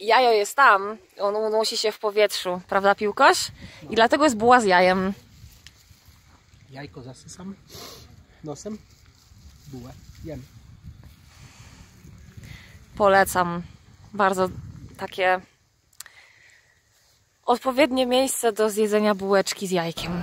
jajo jest tam, on unosi się w powietrzu, prawda piłkarz? I dlatego jest buła z jajem. Jajko zasysam nosem, bułę jem. Polecam. Bardzo takie odpowiednie miejsce do zjedzenia bułeczki z jajkiem.